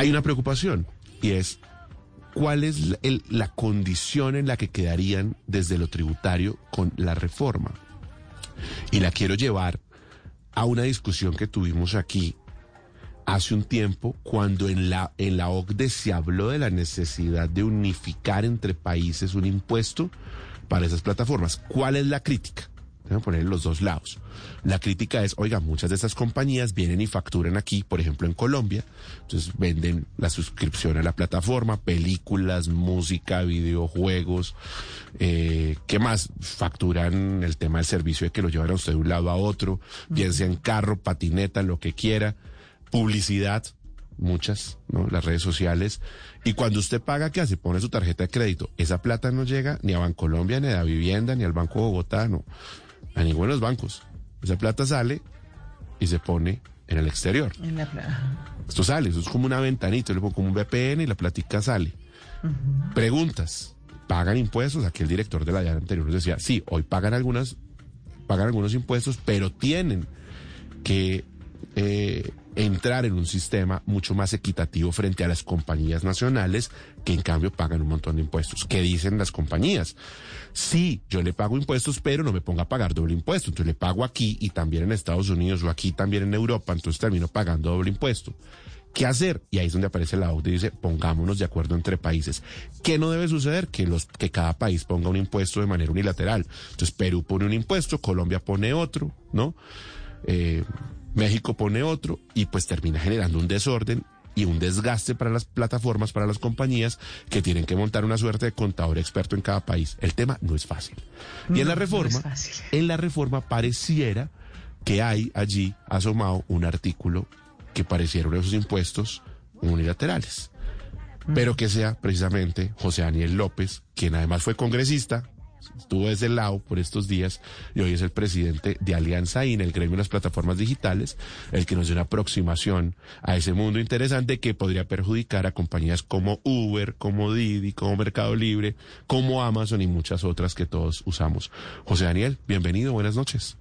hay una preocupación y es cuál es la condición en la que quedarían desde lo tributario con la reforma. Y la quiero llevar a una discusión que tuvimos aquí hace un tiempo cuando en la, en la OCDE se habló de la necesidad de unificar entre países un impuesto para esas plataformas. ¿Cuál es la crítica? A poner los dos lados. La crítica es, oiga, muchas de estas compañías vienen y facturan aquí, por ejemplo en Colombia, entonces venden la suscripción a la plataforma, películas, música, videojuegos, eh, ¿qué más? Facturan el tema del servicio de que lo llevan a usted de un lado a otro, bien sea en carro, patineta, lo que quiera, publicidad, muchas, ¿no? Las redes sociales. Y cuando usted paga, ¿qué hace? Pone su tarjeta de crédito. Esa plata no llega ni a Bancolombia, ni a vivienda, ni al Banco Bogotá, no a ninguno de los bancos. Esa plata sale y se pone en el exterior. Esto sale, eso es como una ventanita, le pongo como un VPN y la platica sale. Preguntas, ¿pagan impuestos? Aquí el director de la llave anterior nos decía, sí, hoy pagan algunas, pagan algunos impuestos, pero tienen que eh, entrar en un sistema mucho más equitativo frente a las compañías nacionales que en cambio pagan un montón de impuestos. ¿Qué dicen las compañías? Sí, yo le pago impuestos, pero no me ponga a pagar doble impuesto. Entonces le pago aquí y también en Estados Unidos o aquí también en Europa, entonces termino pagando doble impuesto. ¿Qué hacer? Y ahí es donde aparece la OCDE y dice, pongámonos de acuerdo entre países. ¿Qué no debe suceder? Que, los, que cada país ponga un impuesto de manera unilateral. Entonces Perú pone un impuesto, Colombia pone otro, ¿no? Eh, México pone otro y pues termina generando un desorden y un desgaste para las plataformas, para las compañías que tienen que montar una suerte de contador experto en cada país. El tema no es fácil. y en la reforma, en la reforma pareciera que hay allí asomado un artículo que pareciera uno de esos impuestos unilaterales. Pero que sea precisamente José Daniel López, quien además fue congresista, estuvo desde el lado por estos días y hoy es el presidente de Alianza en el gremio de las plataformas digitales, el que nos dio una aproximación a ese mundo interesante que podría perjudicar a compañías como Uber, como Didi, como Mercado Libre, como Amazon y muchas otras que todos usamos. José Daniel, bienvenido, buenas noches.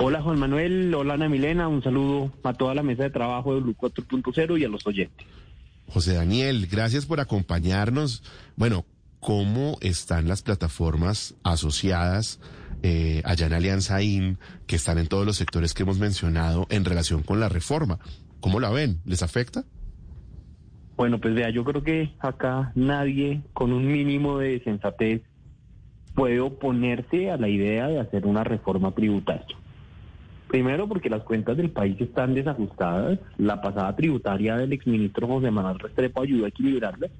Hola Juan Manuel, hola Ana Milena, un saludo a toda la mesa de trabajo de Blue 4.0 y a los oyentes. José Daniel, gracias por acompañarnos. Bueno, cómo están las plataformas asociadas eh, allá en Alianza IN, que están en todos los sectores que hemos mencionado en relación con la reforma. ¿Cómo la ven? ¿Les afecta? Bueno, pues vea, yo creo que acá nadie con un mínimo de sensatez puede oponerse a la idea de hacer una reforma tributaria. Primero porque las cuentas del país están desajustadas. La pasada tributaria del exministro José Manuel Restrepo ayudó a equilibrarlas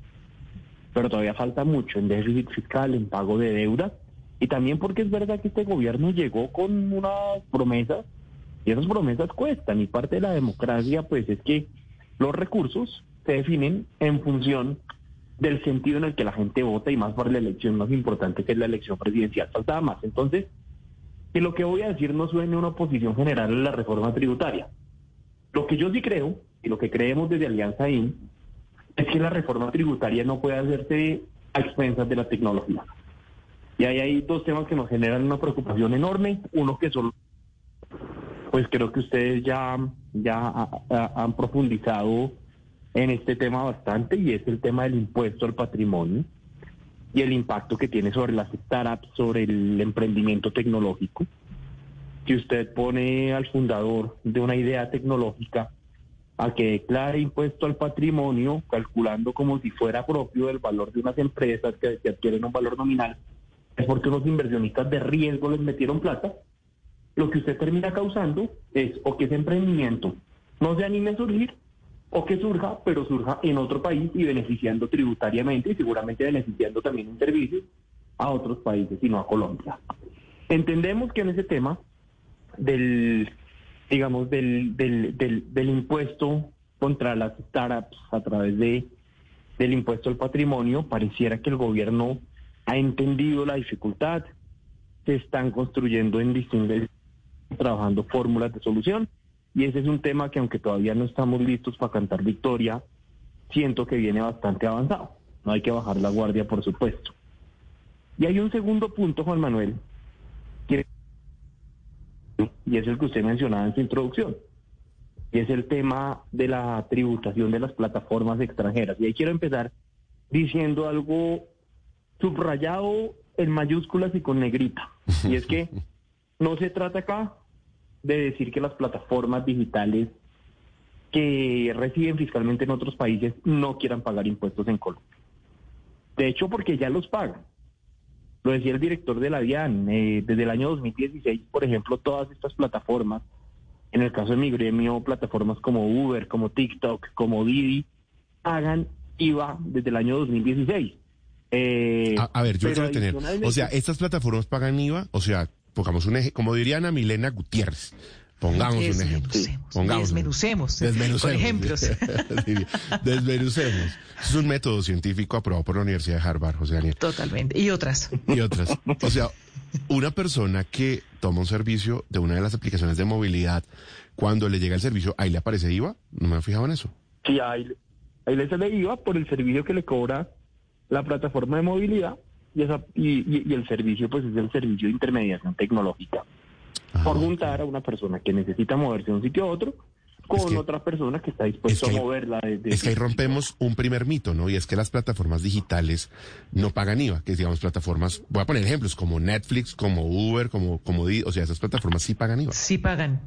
pero todavía falta mucho en déficit fiscal, en pago de deuda, y también porque es verdad que este gobierno llegó con unas promesas, y esas promesas cuestan, y parte de la democracia pues es que los recursos se definen en función del sentido en el que la gente vota y más para la elección más importante que es la elección presidencial. Faltaba más. Entonces, que lo que voy a decir no suene una oposición general a la reforma tributaria. Lo que yo sí creo, y lo que creemos desde Alianza IN, es que la reforma tributaria no puede hacerse a expensas de la tecnología. Y ahí hay dos temas que nos generan una preocupación enorme. Uno que solo, pues creo que ustedes ya, ya han profundizado en este tema bastante y es el tema del impuesto al patrimonio y el impacto que tiene sobre las startups, sobre el emprendimiento tecnológico. Si usted pone al fundador de una idea tecnológica a que declare impuesto al patrimonio, calculando como si fuera propio del valor de unas empresas que, adquieren un valor nominal, es porque unos inversionistas de riesgo les metieron plata, lo que usted termina causando es o que ese emprendimiento no se anime a surgir, o que surja, pero surja en otro país y beneficiando tributariamente y seguramente beneficiando también en servicios a otros países y no a Colombia. Entendemos que en ese tema del digamos, del, del, del, impuesto contra las startups a través de, del impuesto al patrimonio, pareciera que el gobierno ha entendido la dificultad, se están construyendo en distintos, trabajando fórmulas de solución, y ese es un tema que aunque todavía no estamos listos para cantar victoria, siento que viene bastante avanzado. No hay que bajar la guardia, por supuesto. Y hay un segundo punto, Juan Manuel, y es el que usted mencionaba en su introducción. y es el tema de la tributación de las plataformas extranjeras. Y ahí quiero empezar diciendo algo subrayado en mayúsculas y con negrita. Y es que no se trata acá de decir que las plataformas digitales que reciben fiscalmente en otros países no quieran pagar impuestos en Colombia. De hecho, porque ya los pagan. Lo decía el director de la DIAN, eh, desde el año 2016, por ejemplo, todas estas plataformas, en el caso de mi gremio, plataformas como Uber, como TikTok, como Didi, pagan IVA desde el año 2016. Eh, a, ver, yo quiero tener, o sea, estas plataformas pagan IVA, o sea, pongamos un ejemplo, como diría Ana Milena Gutiérrez, Pongamos un ejemplo. Pongamos desmenucemos. Desmenucemos. Con ejemplos. desmenucemos. Es un método científico aprobado por la Universidad de Harvard, José Daniel. Totalmente. Y otras. Y otras. O sea, una persona que toma un servicio de una de las aplicaciones de movilidad, cuando le llega el servicio, ahí le aparece IVA. No me he fijado en eso. Sí, ahí, ahí le sale IVA por el servicio que le cobra la plataforma de movilidad y, esa, y el servicio, pues es el servicio de intermediación tecnológica por juntar a una persona que necesita moverse de un sitio a otro con otra persona que está dispuesta a moverla. es que ahí rompemos un primer mito, ¿no? Y es que las plataformas digitales no pagan IVA, que digamos plataformas, voy a poner ejemplos como Netflix, como Uber, como, como o sea, esas plataformas sí pagan IVA. Sí pagan.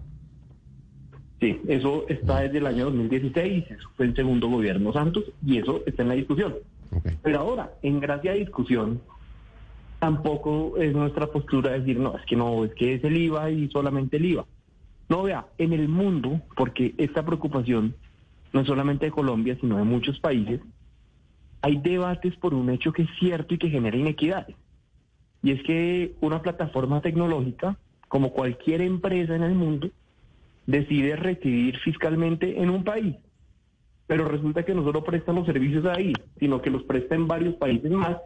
Sí, eso está desde el año 2016, eso fue el segundo gobierno Santos y eso está en la discusión. Pero ahora, en gracia de discusión, tampoco es nuestra postura decir, no, es que no, es que es el IVA y solamente el IVA. No, vea, en el mundo, porque esta preocupación no es solamente de Colombia, sino de muchos países, hay debates por un hecho que es cierto y que genera inequidades. Y es que una plataforma tecnológica, como cualquier empresa en el mundo, decide recibir fiscalmente en un país. Pero resulta que no solo prestan los servicios ahí, sino que los presta en varios países más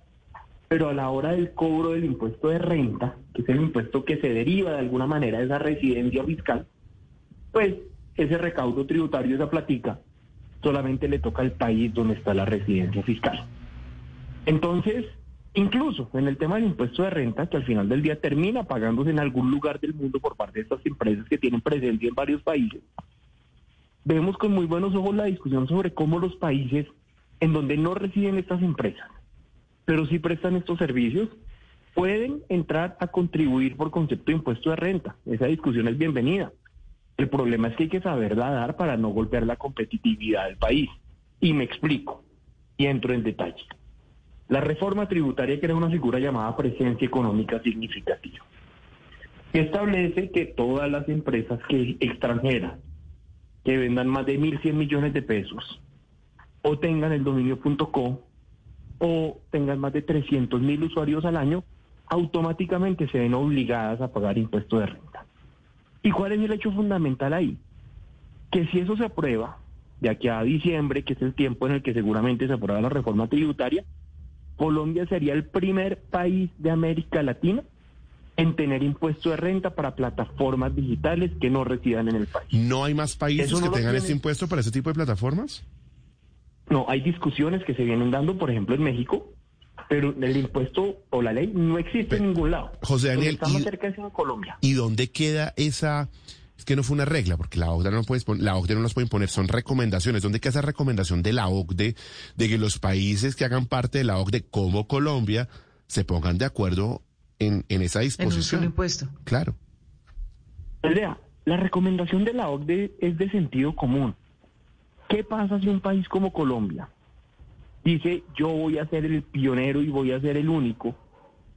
pero a la hora del cobro del impuesto de renta, que es el impuesto que se deriva de alguna manera de esa residencia fiscal, pues ese recaudo tributario, esa platica, solamente le toca al país donde está la residencia fiscal. Entonces, incluso en el tema del impuesto de renta, que al final del día termina pagándose en algún lugar del mundo por parte de estas empresas que tienen presencia en varios países, vemos con muy buenos ojos la discusión sobre cómo los países en donde no residen estas empresas pero si prestan estos servicios, pueden entrar a contribuir por concepto de impuesto de renta. Esa discusión es bienvenida. El problema es que hay que saberla dar para no golpear la competitividad del país. Y me explico, y entro en detalle. La reforma tributaria crea una figura llamada presencia económica significativa. Que establece que todas las empresas que extranjeras que vendan más de 1.100 millones de pesos o tengan el dominio.co o tengan más de 300 mil usuarios al año, automáticamente se ven obligadas a pagar impuesto de renta. ¿Y cuál es el hecho fundamental ahí? Que si eso se aprueba, de aquí a diciembre, que es el tiempo en el que seguramente se aprueba la reforma tributaria, Colombia sería el primer país de América Latina en tener impuesto de renta para plataformas digitales que no residan en el país. ¿No hay más países que tengan este impuesto para ese tipo de plataformas? No, hay discusiones que se vienen dando, por ejemplo, en México, pero el impuesto o la ley no existe en ningún lado. José Daniel, estamos cerca de Colombia. ¿Y dónde queda esa? Es que no fue una regla, porque la OCDE no, puede, la OCDE no las puede imponer, son recomendaciones. ¿Dónde queda esa recomendación de la OCDE de que los países que hagan parte de la OCDE, como Colombia, se pongan de acuerdo en, en esa disposición? En un impuesto. Claro. Vea, la recomendación de la OCDE es de sentido común. ¿Qué pasa si un país como Colombia dice yo voy a ser el pionero y voy a ser el único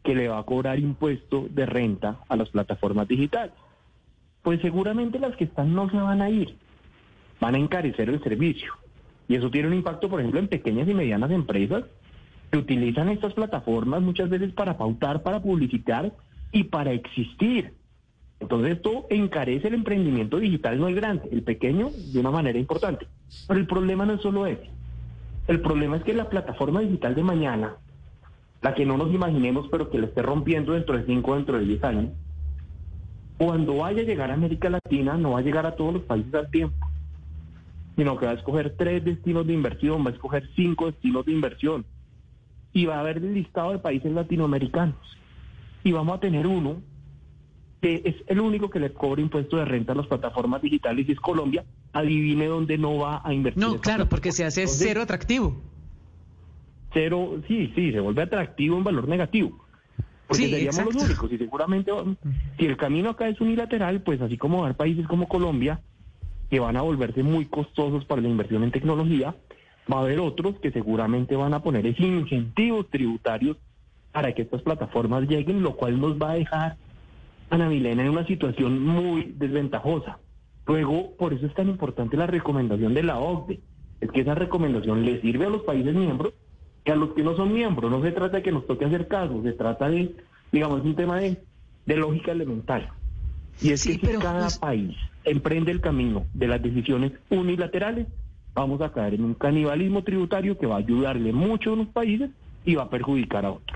que le va a cobrar impuesto de renta a las plataformas digitales? Pues seguramente las que están no se van a ir, van a encarecer el servicio. Y eso tiene un impacto, por ejemplo, en pequeñas y medianas empresas que utilizan estas plataformas muchas veces para pautar, para publicitar y para existir. Entonces esto encarece el emprendimiento digital, no el grande, el pequeño, de una manera importante. Pero el problema no es solo ese. El problema es que la plataforma digital de mañana, la que no nos imaginemos, pero que la esté rompiendo dentro de 5 dentro de 10 años, cuando vaya a llegar a América Latina, no va a llegar a todos los países al tiempo, sino que va a escoger tres destinos de inversión, va a escoger cinco destinos de inversión, y va a haber el listado de países latinoamericanos. Y vamos a tener uno que es el único que le cobra impuesto de renta a las plataformas digitales y es Colombia, adivine dónde no va a invertir. No, claro, porque se hace cero atractivo. Cero, sí, sí, se vuelve atractivo en valor negativo. Porque seríamos los únicos y seguramente si el camino acá es unilateral, pues así como hay países como Colombia que van a volverse muy costosos para la inversión en tecnología, va a haber otros que seguramente van a poner incentivos tributarios para que estas plataformas lleguen, lo cual nos va a dejar Ana Milena en una situación muy desventajosa. Luego, por eso es tan importante la recomendación de la OCDE. Es que esa recomendación le sirve a los países miembros y a los que no son miembros. No se trata de que nos toque hacer caso, se trata de, digamos, un tema de, lógica elemental. Y es que si cada país emprende el camino de las decisiones unilaterales, vamos a caer en un canibalismo tributario que va a ayudarle mucho a unos países y va a perjudicar a otros.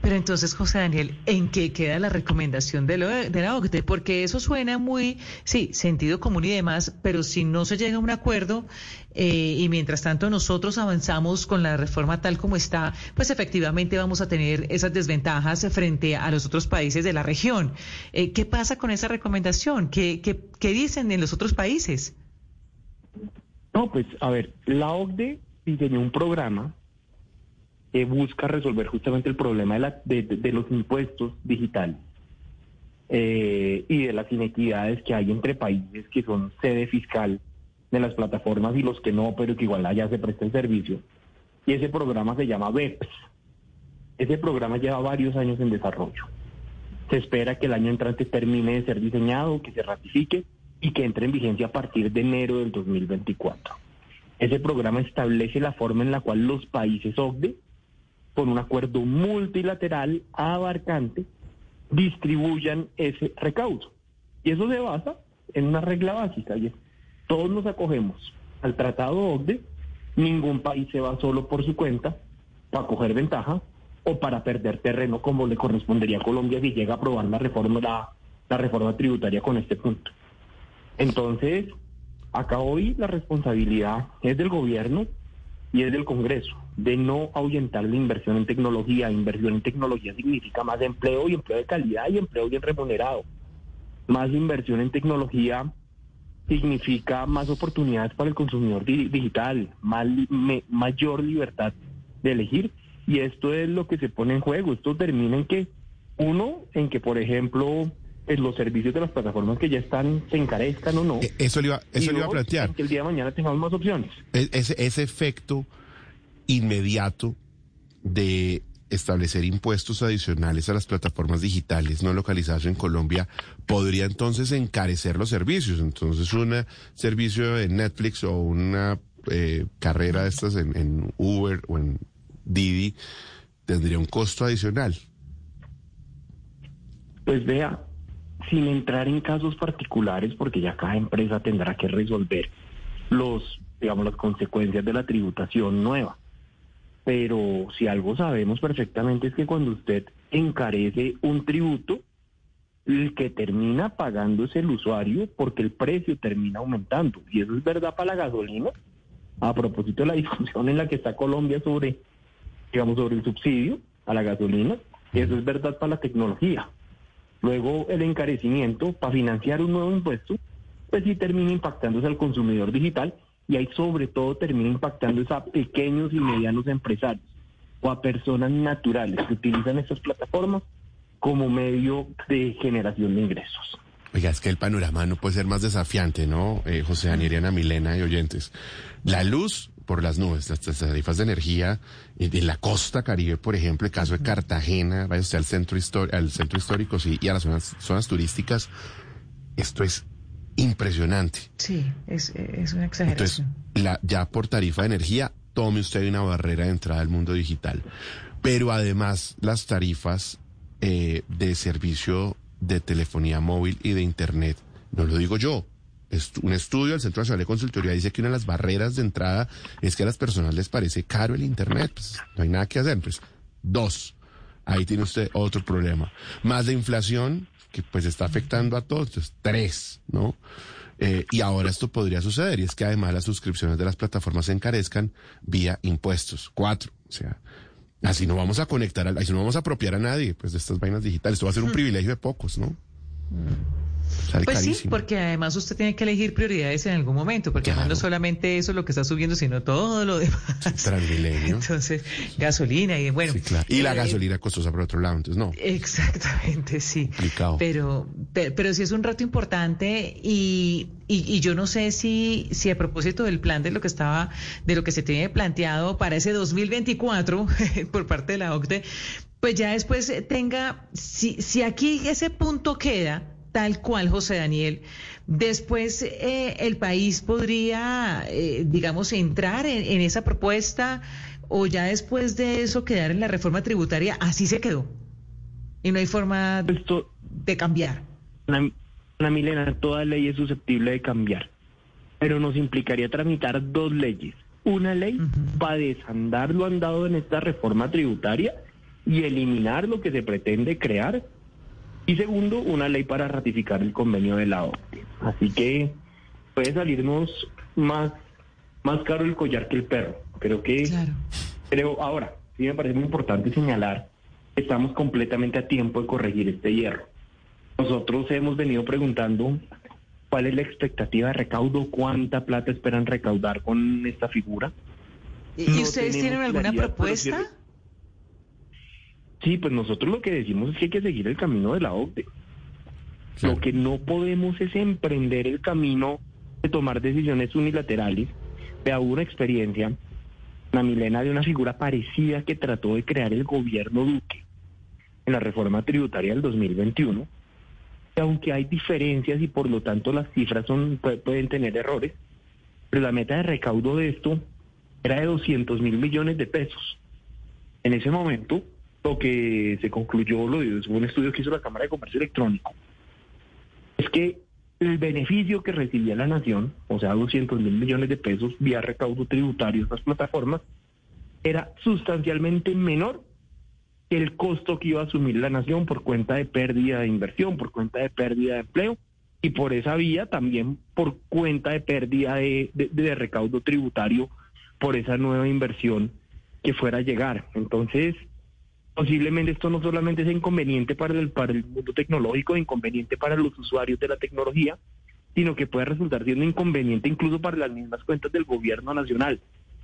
Pero entonces, José Daniel, ¿en qué queda la recomendación de, la OCDE? Porque eso suena muy, sí, sentido común y demás, pero si no se llega a un acuerdo eh, y mientras tanto nosotros avanzamos con la reforma tal como está, pues efectivamente vamos a tener esas desventajas frente a los otros países de la región. Eh, ¿Qué pasa con esa recomendación? ¿Qué, qué, qué dicen en los otros países? No, pues a ver, la OCDE diseñó un programa que busca resolver justamente el problema de, la, de, los impuestos digitales eh, y de las inequidades que hay entre países que son sede fiscal de las plataformas y los que no, pero que igual allá se presta el servicio. Y ese programa se llama BEPS. Ese programa lleva varios años en desarrollo. Se espera que el año entrante termine de ser diseñado, que se ratifique y que entre en vigencia a partir de enero del 2024. Ese programa establece la forma en la cual los países OCDE con un acuerdo multilateral abarcante, distribuyan ese recaudo. Y eso se basa en una regla básica, y todos nos acogemos al Tratado OCDE, ningún país se va solo por su cuenta para coger ventaja o para perder terreno como le correspondería a Colombia si llega a aprobar la reforma, la, la reforma tributaria con este punto. Entonces, acá hoy la responsabilidad es del gobierno y es del Congreso de no ahuyentar la inversión en tecnología. Inversión en tecnología significa más empleo y empleo de calidad y empleo bien remunerado. Más inversión en tecnología significa más oportunidades para el consumidor digital, mayor libertad de elegir y esto es lo que se pone en juego. Esto termina en que, uno, en que por ejemplo los servicios de las plataformas que ya están se encarezcan o no. E, eso le iba, eso le iba a plantear. Que el día de mañana tengamos más opciones. Ese, ese efecto inmediato de establecer impuestos adicionales a las plataformas digitales no localizadas en Colombia podría entonces encarecer los servicios. Entonces, un servicio de Netflix o una eh, carrera de estas en, en, Uber o en Didi tendría un costo adicional. Pues vea, sin entrar en casos particulares, porque ya cada empresa tendrá que resolver los, digamos, las consecuencias de la tributación nueva pero si algo sabemos perfectamente es que cuando usted encarece un tributo, el que termina pagando es el usuario porque el precio termina aumentando. Y eso es verdad para la gasolina. A propósito de la discusión en la que está Colombia sobre, digamos, sobre el subsidio a la gasolina, eso es verdad para la tecnología. Luego el encarecimiento para financiar un nuevo impuesto, pues sí termina impactándose al consumidor digital y ahí sobre todo termina impactando a pequeños y medianos empresarios o a personas naturales que utilizan estas plataformas como medio de generación de ingresos. Oiga, es que el panorama no puede ser más desafiante, ¿no? Eh, José Daniel Milena y oyentes. La luz por las nubes, las, tarifas de energía de la costa caribe, por ejemplo, el caso de Cartagena, vaya usted al centro, al centro histórico sí, y a las zonas, zonas turísticas, esto es impresionante. Sí, es, una exageración. Entonces, ya por tarifa de energía, tome usted una barrera de entrada al mundo digital. Pero además, las tarifas eh, de servicio de telefonía móvil y de Internet, no lo digo yo, es un estudio del Centro Nacional de Consultoría dice que una de las barreras de entrada es que a las personas les parece caro el Internet. Pues, no hay nada que hacer. Pues, dos, ahí tiene usted otro problema. Más la inflación, que pues está afectando a todos. Entonces, tres, ¿no? Eh, y ahora esto podría suceder, y es que además las suscripciones de las plataformas se encarezcan vía impuestos. Cuatro, o sea, así no vamos a conectar, así no vamos a apropiar a nadie pues de estas vainas digitales. Esto va a ser un privilegio de pocos, ¿no? Pues sí, porque además usted tiene que elegir prioridades en algún momento, porque además no solamente eso es lo que está subiendo, sino todo lo demás. Transmilenio. Entonces, gasolina y bueno. Y la eh, gasolina costosa por otro lado, entonces no. Exactamente, sí. Pero, pero, sí es un reto importante y, y, yo no sé si, si a propósito del plan de lo que estaba, de lo que se tiene planteado para ese 2024 por parte de la OCDE, pues ya después tenga, si, si aquí ese punto queda, tal cual, José Daniel, después eh, el país podría, eh, digamos, entrar en, esa propuesta o ya después de eso quedar en la reforma tributaria, así se quedó. Y no hay forma de cambiar. Ana, Milena, toda ley es susceptible de cambiar, pero nos implicaría tramitar dos leyes. Una ley para desandar lo andado en esta reforma tributaria y eliminar lo que se pretende crear y segundo, una ley para ratificar el convenio de la OCDE. Así que puede salirnos más, más caro el collar que el perro. Creo que, claro. ahora, sí me parece muy importante señalar que estamos completamente a tiempo de corregir este hierro. Nosotros hemos venido preguntando cuál es la expectativa de recaudo, cuánta plata esperan recaudar con esta figura. ¿Y ustedes tienen alguna propuesta? Sí, pues nosotros lo que decimos es que hay que seguir el camino de la OCDE. Lo que no podemos es emprender el camino de tomar decisiones unilaterales. Vea, hubo una experiencia, la Milena, de una figura parecida que trató de crear el gobierno Duque en la reforma tributaria del 2021. Y aunque hay diferencias y por lo tanto las cifras son, pueden tener errores, pero la meta de recaudo de esto era de 200 mil millones de pesos. En ese momento, lo que se concluyó, lo de un estudio que hizo la Cámara de Comercio Electrónico, es que el beneficio que recibía la nación, o sea, 200 mil millones de pesos vía recaudo tributario estas plataformas, era sustancialmente menor que el costo que iba a asumir la nación por cuenta de pérdida de inversión, por cuenta de pérdida de empleo y por esa vía también por cuenta de pérdida de recaudo tributario por esa nueva inversión que fuera a llegar. Entonces, posiblemente esto no solamente es inconveniente para el, para el mundo tecnológico, inconveniente para los usuarios de la tecnología, sino que puede resultar siendo inconveniente incluso para las mismas cuentas del gobierno nacional.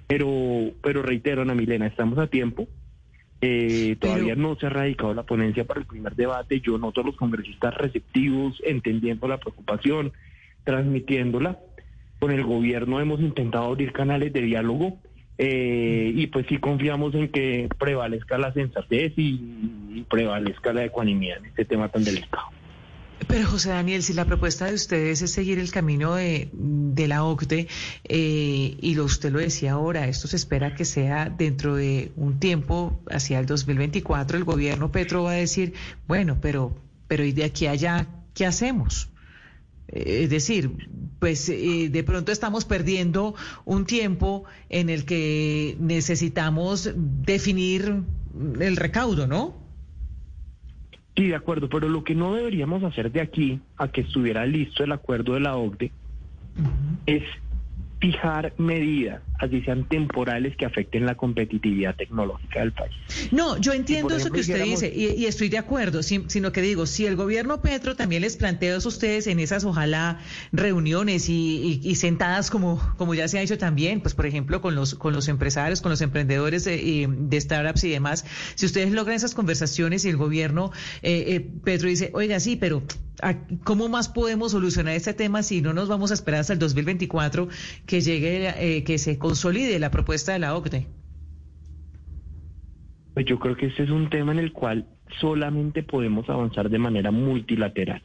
Pero, pero reitero, Ana Milena, estamos a tiempo. Eh, todavía no se ha radicado la ponencia para el primer debate. Yo noto a los congresistas receptivos, entendiendo la preocupación, transmitiéndola. Con el gobierno hemos intentado abrir canales de diálogo eh, y pues sí confiamos en que prevalezca la sensatez y, prevalezca la ecuanimidad en este tema tan delicado. Pero José Daniel, si la propuesta de ustedes es seguir el camino de, la OCDE, eh, y lo, usted lo decía ahora, esto se espera que sea dentro de un tiempo, hacia el 2024, el gobierno Petro va a decir, bueno, pero, pero ¿y de aquí a allá qué hacemos? Eh, es decir, pues eh, de pronto estamos perdiendo un tiempo en el que necesitamos definir el recaudo, ¿no? Sí, de acuerdo, pero lo que no deberíamos hacer de aquí a que estuviera listo el acuerdo de la OCDE es fijar medidas, así sean temporales, que afecten la competitividad tecnológica del país. No, yo entiendo eso que usted dice y, estoy de acuerdo, sino que digo, si el gobierno Petro también les plantea a ustedes en esas, ojalá, reuniones y, sentadas como, como ya se ha hecho también, pues por ejemplo, con los, con los empresarios, con los emprendedores de, de startups y demás, si ustedes logran esas conversaciones y el gobierno eh, eh, Petro dice, oiga, sí, pero ¿Cómo más podemos solucionar este tema si no nos vamos a esperar hasta el 2024 que llegue, eh, que se consolide la propuesta de la OCDE? Pues yo creo que este es un tema en el cual solamente podemos avanzar de manera multilateral.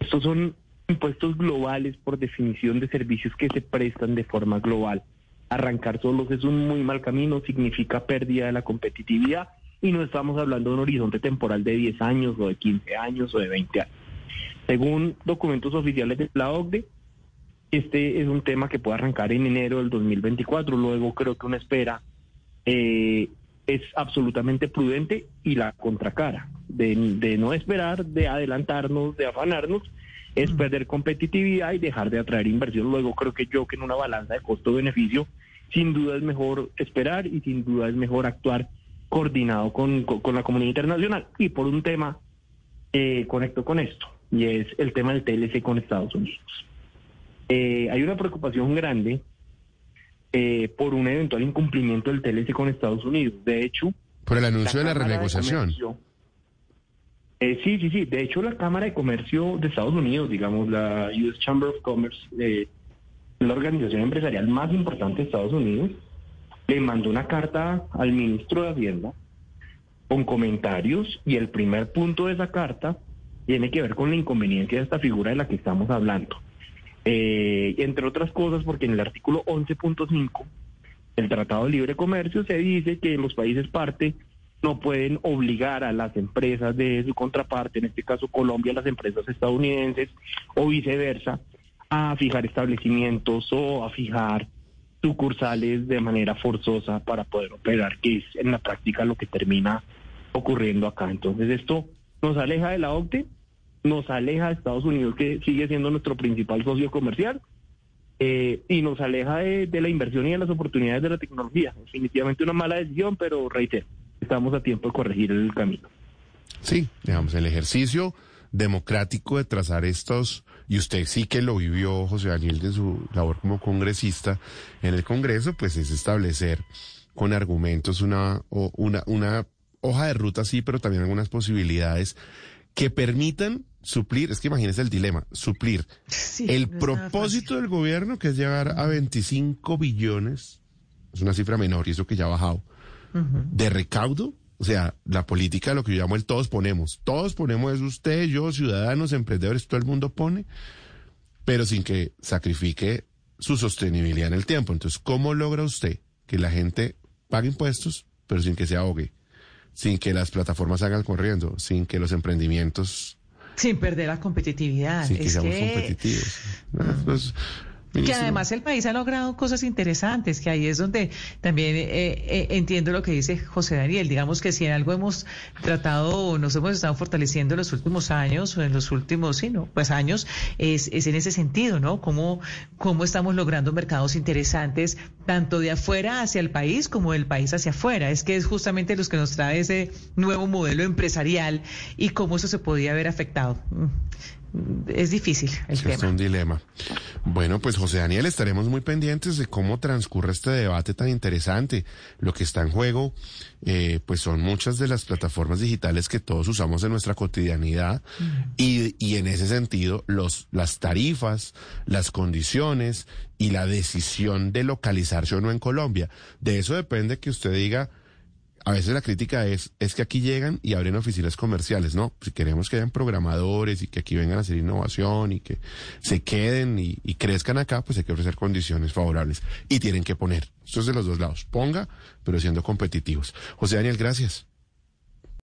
Estos son impuestos globales por definición de servicios que se prestan de forma global. Arrancar solos es un muy mal camino, significa pérdida de la competitividad y no estamos hablando de un horizonte temporal de 10 años o de 15 años o de 20 años. Según documentos oficiales de la OCDE, este es un tema que puede arrancar en enero del 2024. Luego creo que una espera eh, es absolutamente prudente y la contracara de, de no esperar, de adelantarnos, de afanarnos, es perder competitividad y dejar de atraer inversión. Luego creo que yo que en una balanza de costo-beneficio, sin duda es mejor esperar y sin duda es mejor actuar coordinado con, la comunidad internacional y por un tema eh, conecto con esto, y es el tema del TLC con Estados Unidos. Eh, hay una preocupación grande eh, por un eventual incumplimiento del TLC con Estados Unidos. De hecho... Por el anuncio de la renegociación. sí, sí, sí. De hecho, la Cámara de Comercio de Estados Unidos, digamos, la US Chamber of Commerce, la organización empresarial más importante de Estados Unidos, le mandó una carta al ministro de Hacienda con comentarios y el primer punto de esa carta tiene que ver con la inconveniencia de esta figura de la que estamos hablando. Eh, entre otras cosas, porque en el artículo 11.5 del Tratado de Libre Comercio se dice que los países parte no pueden obligar a las empresas de su contraparte, en este caso Colombia, las empresas estadounidenses o viceversa, a fijar establecimientos o a fijar sucursales de manera forzosa para poder operar, que es en la práctica lo que termina ocurriendo acá. Entonces esto nos aleja de la OCDE, nos aleja de Estados Unidos, que sigue siendo nuestro principal socio comercial, eh, y nos aleja de, la inversión y de las oportunidades de la tecnología. Definitivamente una mala decisión, pero reitero, estamos a tiempo de corregir el camino. Sí, digamos, el ejercicio democrático de trazar estos, y usted sí que lo vivió, José Daniel, de su labor como congresista en el Congreso, pues es establecer con argumentos una, una, una hoja de ruta, sí, pero también algunas posibilidades que permitan suplir, es que imagínese el dilema, suplir el propósito del gobierno, que es llegar a 25 billones, es una cifra menor y eso que ya ha bajado, de recaudo o sea, la política, lo que yo llamo el todos ponemos. Todos ponemos, es usted, yo, ciudadanos, emprendedores, todo el mundo pone, pero sin que sacrifique su sostenibilidad en el tiempo. Entonces, ¿cómo logra usted que la gente pague impuestos, pero sin que se ahogue? Sin que las plataformas hagan corriendo, sin que los emprendimientos... Sin perder la competitividad. Sin que seamos competitivos. Entonces, que además el país ha logrado cosas interesantes, que ahí es donde también eh, eh, entiendo lo que dice José Daniel. Digamos que si en algo hemos tratado, nos hemos estado fortaleciendo en los últimos años, o en los últimos, sí, ¿no? Pues años, es, es en ese sentido, ¿no? Cómo, cómo estamos logrando mercados interesantes, tanto de afuera hacia el país como del país hacia afuera. Es que es justamente los que nos trae ese nuevo modelo empresarial y cómo eso se podía haber afectado es difícil el tema. Es un dilema. Bueno, pues José Daniel, estaremos muy pendientes de cómo transcurre este debate tan interesante. Lo que está en juego, eh, pues son muchas de las plataformas digitales que todos usamos en nuestra cotidianidad y, y en ese sentido, los, las tarifas, las condiciones y la decisión de localizarse o no en Colombia. De eso depende que usted diga a veces la crítica es, es que aquí llegan y abren oficinas comerciales, ¿no? Si queremos que hayan programadores y que aquí vengan a hacer innovación y que se queden y, y crezcan acá, pues hay que ofrecer condiciones favorables. Y tienen que poner. Esto es de los dos lados. Ponga, pero siendo competitivos. José Daniel, gracias.